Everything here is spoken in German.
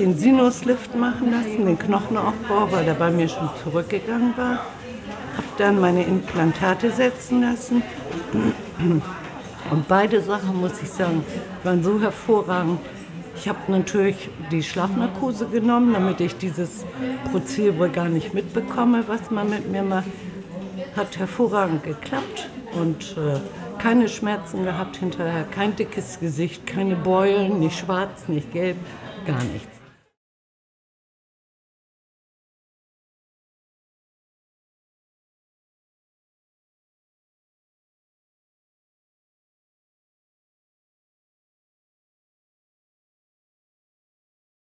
den Sinuslift machen lassen, den Knochenaufbau, weil der bei mir schon zurückgegangen war. Habe dann meine Implantate setzen lassen. Und beide Sachen, muss ich sagen, waren so hervorragend. Ich habe natürlich die Schlafnarkose genommen, damit ich dieses Prozedere gar nicht mitbekomme, was man mit mir macht. Hat hervorragend geklappt und äh, keine Schmerzen gehabt hinterher, kein dickes Gesicht, keine Beulen, nicht schwarz, nicht gelb, gar nichts.